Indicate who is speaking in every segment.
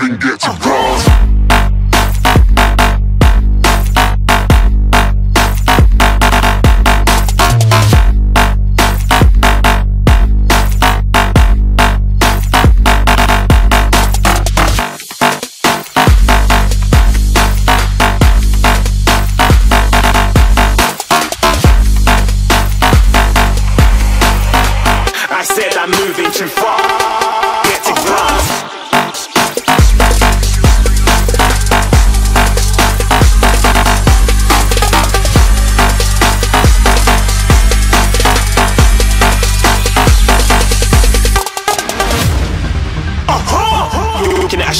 Speaker 1: Even get to cross.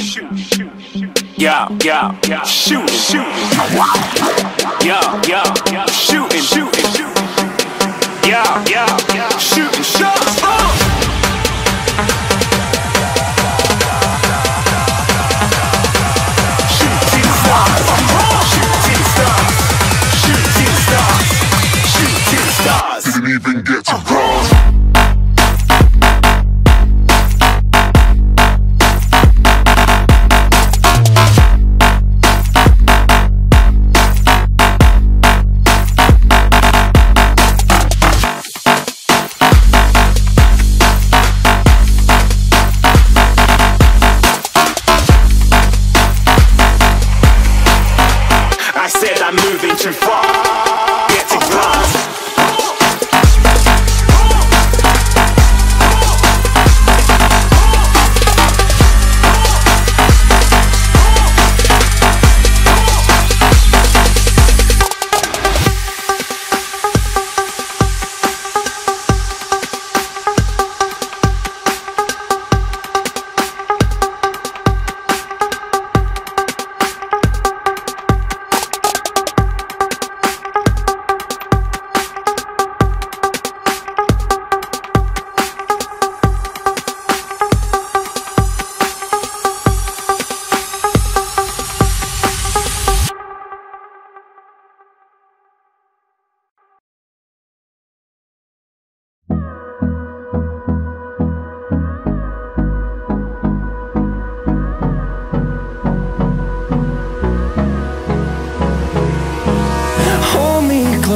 Speaker 2: Yeah, yeah, yeah, shooting, shooting. Yeah, yeah, yeah, shooting, shooting. Yeah, yeah, yeah, shooting shots. Oh! Shooting stars,